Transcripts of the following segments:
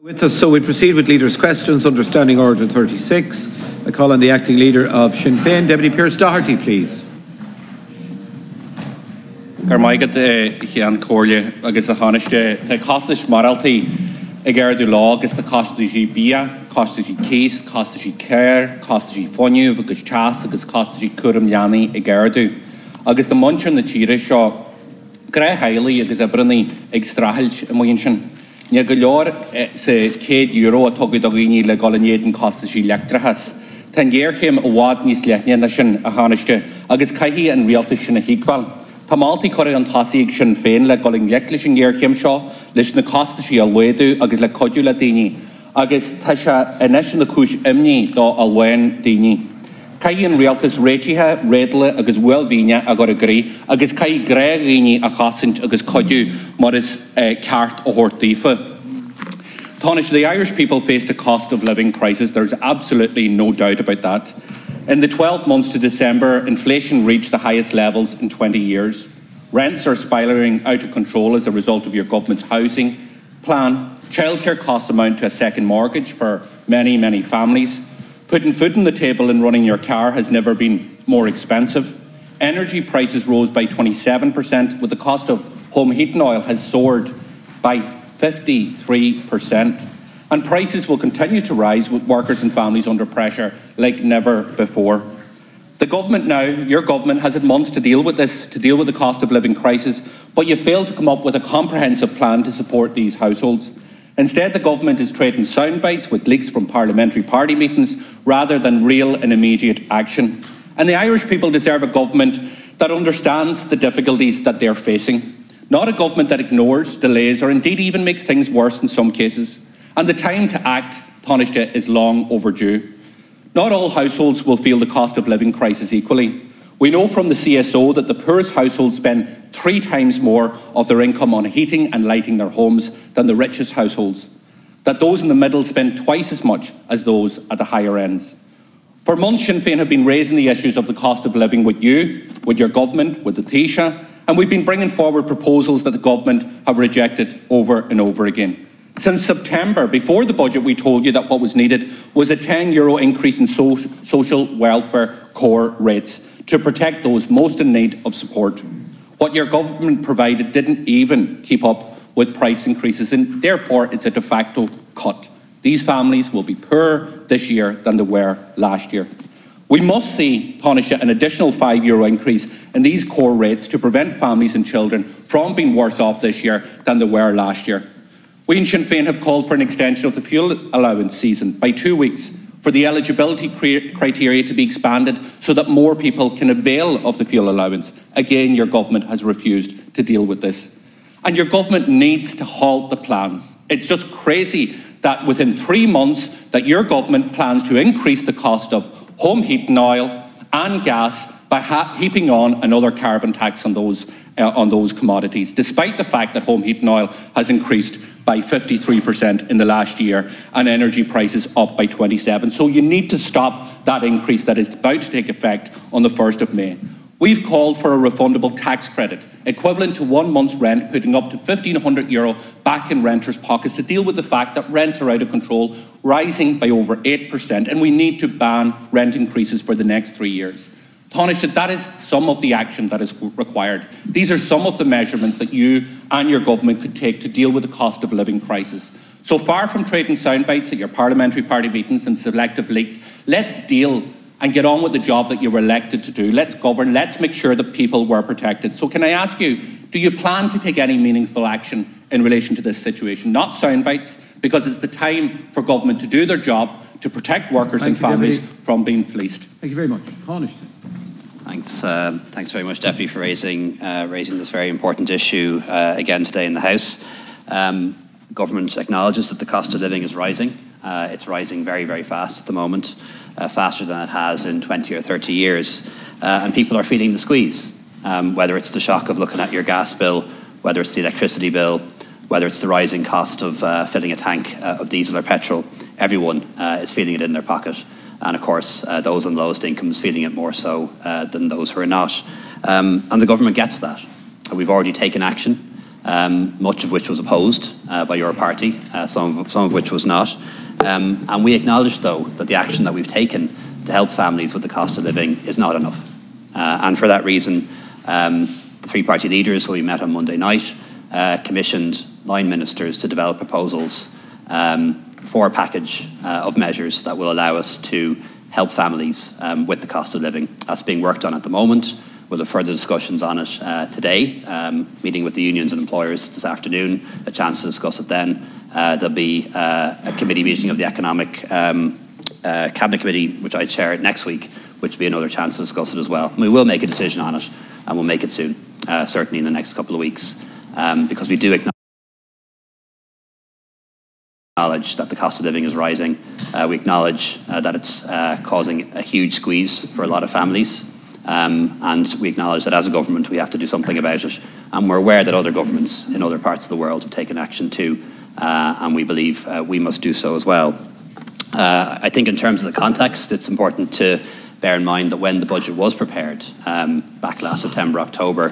With us, so we proceed with leaders' questions understanding Order 36. I call on the acting leader of Sinn Féin, Deputy Pearse Doherty, please. Gur maigad an cóirle agus a háiste Tá costais maraltaí i ggéirú lá agus tá costaí bí, costaí céis, costaí céir, costaí foniuh agus teas agus costaí chum leanaí i ggéirú. Agus do muintear na tíire seo gré heilaí agus ebrannaí ag strahailt mon sin. Ne go leor sa cé euro a tugad a rií le gonéan costaí letrachas. Tá ggéirchéim a bhád níos leithne sin a háiste agus caihíí an rialta sin na hiicáil. Tá mátaí choir an tasaíag sin féin le goling le leis an ggéirchéim seo leis na costaí a léadú agus le codú le daoine, agus tá se inis na cis imní dá a bhhain daoine. Caíon rialtas réitithe rédle agus bhfuilhíine a go agus eh, cai gréghíine a agus codú mar is ceart ó thuirtaífa. Tánaiste, the Irish people faced a cost of living crisis. There's absolutely no doubt about that. In the 12 months to December, inflation reached the highest levels in 20 years. Rents are spiralling out of control as a result of your government's housing plan. Childcare costs amount to a second mortgage for many, many families. Putting food on the table and running your car has never been more expensive. Energy prices rose by 27%, with the cost of home heating oil has soared by 53%. And prices will continue to rise with workers and families under pressure like never before. The government now, your government, has had months to deal with this, to deal with the cost of living crisis, but you failed to come up with a comprehensive plan to support these households. Instead, the government is trading sound bites with leaks from parliamentary party meetings rather than real and immediate action. And the Irish people deserve a government that understands the difficulties that they're facing, not a government that ignores, delays, or indeed even makes things worse in some cases. And the time to act, Taoiseach, is long overdue. Not all households will feel the cost of living crisis equally. We know from the CSO that the poorest households spend three times more of their income on heating and lighting their homes than the richest households, that those in the middle spend twice as much as those at the higher ends. For months, Sinn Féin have been raising the issues of the cost of living with you, with your government, with the Taoiseach, and we've been bringing forward proposals that the government have rejected over and over again. Since September, before the budget, we told you that what was needed was a 10 euro increase in so social welfare core rates to protect those most in need of support. What your government provided didn't even keep up with price increases, and therefore it's a de facto cut. These families will be poorer this year than they were last year. We must see, Taoiseach, an additional €5 Euro increase in these core rates to prevent families and children from being worse off this year than they were last year. We in Sinn Féin have called for an extension of the fuel allowance season by two weeks for the eligibility criteria to be expanded so that more people can avail of the fuel allowance. Again, your government has refused to deal with this. And your government needs to halt the plans. It's just crazy that within three months that your government plans to increase the cost of home heating oil and gas by heaping on another carbon tax on those, uh, on those commodities, despite the fact that home heating oil has increased by 53% in the last year and energy prices up by 27. So you need to stop that increase that is about to take effect on the 1st of May. We've called for a refundable tax credit, equivalent to one month's rent, putting up to 1,500 euro back in renters' pockets to deal with the fact that rents are out of control, rising by over 8%, and we need to ban rent increases for the next three years. Taoiseach, that is some of the action that is required. These are some of the measurements that you and your government could take to deal with the cost of living crisis. So far from trading soundbites at your parliamentary party meetings and selective leaks, let's deal and get on with the job that you were elected to do. Let's govern, let's make sure that people were protected. So can I ask you, do you plan to take any meaningful action in relation to this situation? Not soundbites, because it's the time for government to do their job to protect workers Thank and families from being fleeced. Thank you very much. Tánaiste. Thanks, uh, thanks very much, Deputy, for raising uh, raising this very important issue uh, again today in the House. Um, government acknowledges that the cost of living is rising. Uh, it's rising very, very fast at the moment, uh, faster than it has in 20 or 30 years, uh, and people are feeling the squeeze. Um, whether it's the shock of looking at your gas bill, whether it's the electricity bill, whether it's the rising cost of filling a tank of diesel or petrol, everyone is feeling it in their pocket and of course uh, those on the lowest incomes feeling it more so uh, than those who are not. Um, and the government gets that. We've already taken action. um, much of which was opposed uh, by your party, uh, some, of, some of which was not. Um, and we acknowledge, though, that the action that we've taken to help families with the cost of living is not enough. Uh, and for that reason, um, the three party leaders, who we met on Monday night, uh, commissioned nine ministers to develop proposals um, for a package uh, of measures that will allow us to help families um, with the cost of living. That's being worked on at the moment. We'll have further discussions on it uh, today, um, meeting with the unions and employers this afternoon, a chance to discuss it then. Uh, there'll be uh, a committee meeting of the Economic um, uh, Cabinet Committee, which I chair next week, which will be another chance to discuss it as well. We will make a decision on it, and we'll make it soon, uh, certainly in the next couple of weeks, um, because we do acknowledge acknowledge that the cost of living is rising. Uh, we acknowledge uh, that it's uh, causing a huge squeeze for a lot of families. Um, and we acknowledge that as a government we have to do something about it. And we're aware that other governments in other parts of the world have taken action too. Uh, and we believe uh, we must do so as well. Uh, I think in terms of the context, it's important to bear in mind that when the budget was prepared um, back last September, October,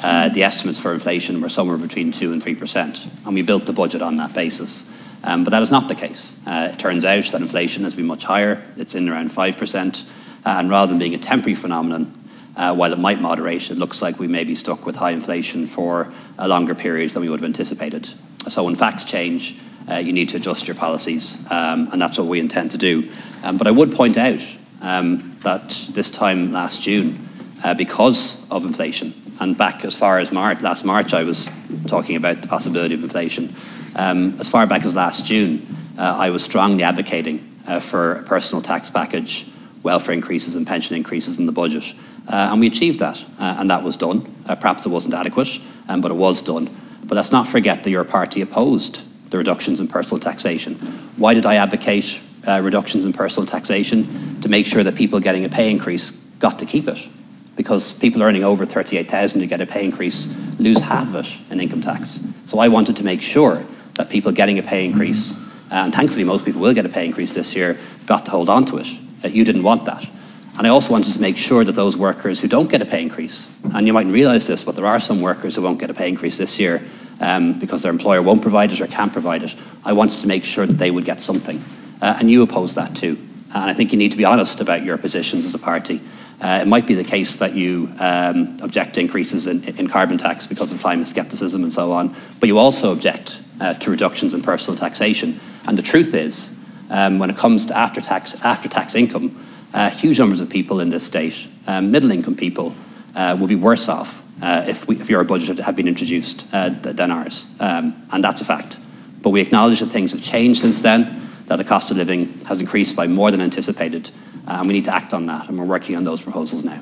the estimates for inflation were somewhere between 2 and 3%, and we built the budget on that basis. Um, but that is not the case. Uh, it turns out that inflation has been much higher, it's in around 5%, uh, and rather than being a temporary phenomenon, uh, while it might moderate, it looks like we may be stuck with high inflation for a longer period than we would have anticipated. So when facts change, uh, you need to adjust your policies, um, and that's what we intend to do. Um, but I would point out um, that this time last June, uh, because of inflation, and back as far as March, last March, I was talking about the possibility of inflation. Um, as far back as last June, uh, I was strongly advocating uh, for a personal tax package, welfare increases, and pension increases in the budget. Uh, and we achieved that, uh, and that was done. Uh, perhaps it wasn't adequate, um, but it was done. But let's not forget that your party opposed the reductions in personal taxation. Why did I advocate uh, reductions in personal taxation? To make sure that people getting a pay increase got to keep it. Because people earning over 38,000 to get a pay increase lose half of it in income tax. So I wanted to make sure that people getting a pay increase, and thankfully most people will get a pay increase this year, got to hold on to it. Uh, you didn't want that. And I also wanted to make sure that those workers who don't get a pay increase, and you mightn't realise this, but there are some workers who won't get a pay increase this year um, because their employer won't provide it or can't provide it. I wanted to make sure that they would get something. Uh, and you oppose that too. And I think you need to be honest about your positions as a party. Uh, it might be the case that you um, object to increases in, in, carbon tax because of climate scepticism and so on, but you also object uh, to reductions in personal taxation. And the truth is, um, when it comes to after tax, after tax income, uh, huge numbers of people in this state, um, middle income people, uh, will be worse off uh, if, we, if your budget had been introduced uh, than ours. Um, and that's a fact. But we acknowledge that things have changed since then, that the cost of living has increased by more than anticipated, uh, and we need to act on that, and we're working on those proposals now.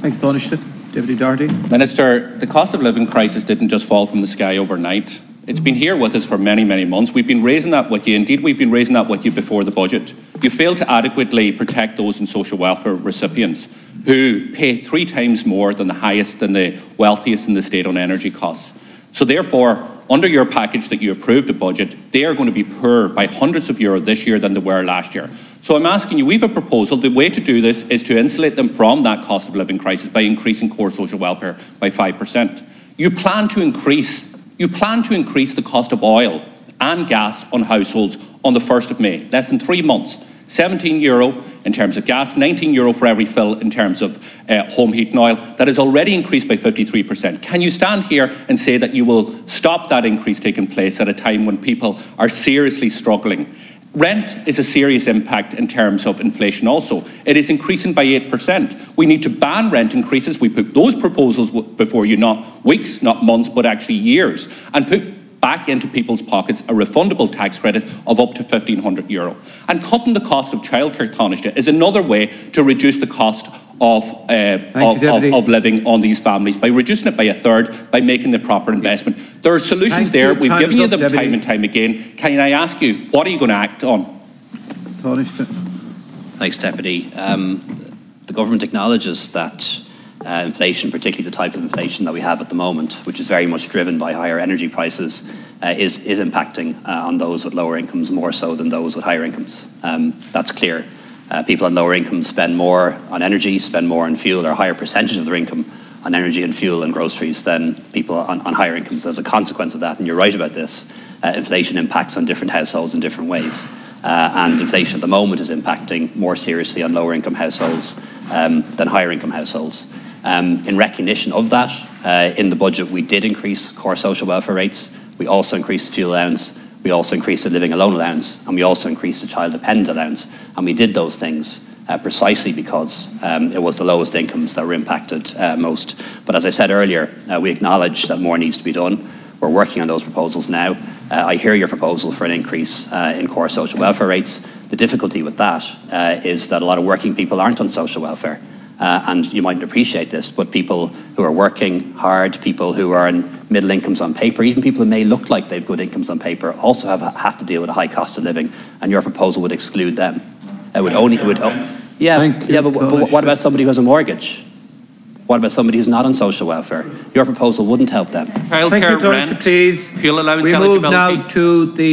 Thank you, Taoiseach. Deputy Doherty. Minister, the cost of living crisis didn't just fall from the sky overnight. It's been here with us for many, many months. We've been raising that with you. Indeed, we've been raising that with you before the budget. You failed to adequately protect those in social welfare recipients who pay three times more than the highest and the wealthiest in the state on energy costs. So therefore, under your package that you approved the budget, they are going to be poorer by hundreds of euros this year than they were last year. So I'm asking you, we have a proposal. The way to do this is to insulate them from that cost of living crisis by increasing core social welfare by 5%. You plan to increase, you plan to increase the cost of oil and gas on households on the 1st of May, less than three months. 17 euro in terms of gas, 19 euro for every fill in terms of uh, home heat and oil. That has already increased by 53%. Can you stand here and say that you will stop that increase taking place at a time when people are seriously struggling? Rent is a serious impact in terms of inflation also. It is increasing by 8%. We need to ban rent increases. We put those proposals before you, not weeks, not months, but actually years, and put back into people's pockets a refundable tax credit of up to 1,500 euro. And cutting the cost of childcare Taoiseach is another way to reduce the cost of, uh, of, of, of, living on these families by reducing it by a third, by making the proper investment. There are solutions Thank there. You. We've given you them time and time again. Can I ask you, what are you going to act on? Thanks, Deputy. Um, the government acknowledges that uh, inflation, particularly the type of inflation that we have at the moment, which is very much driven by higher energy prices, uh, is, is impacting uh, on those with lower incomes more so than those with higher incomes. Um, that's clear. Uh, people on lower incomes spend more on energy, spend more on fuel, or a higher percentage of their income on energy and fuel and groceries than people on, on higher incomes as a consequence of that. And you're right about this. Uh, inflation impacts on different households in different ways. Uh, and inflation at the moment is impacting more seriously on lower income households um, than higher income households. Um, in recognition of that, uh, in the budget we did increase core social welfare rates. We also increased fuel allowance. We also increased the living alone allowance, and we also increased the child dependent allowance. And we did those things uh, precisely because um, it was the lowest incomes that were impacted uh, most. But as I said earlier, uh, we acknowledge that more needs to be done. We're working on those proposals now. Uh, I hear your proposal for an increase uh, in core social welfare rates. The difficulty with that uh, is that a lot of working people aren't on social welfare. And you mightn't appreciate this, but people who are working hard, people who are in middle incomes on paper, even people who may look like they've good incomes on paper, also have, have to deal with a high cost of living, and your proposal would exclude them. It would only, it would, oh, yeah, yeah, but, but what about somebody who has a mortgage? What about somebody who's not on social welfare? Your proposal wouldn't help them. Thank you, Childcare, rent, please. fuel allowance We move eligibility. now to the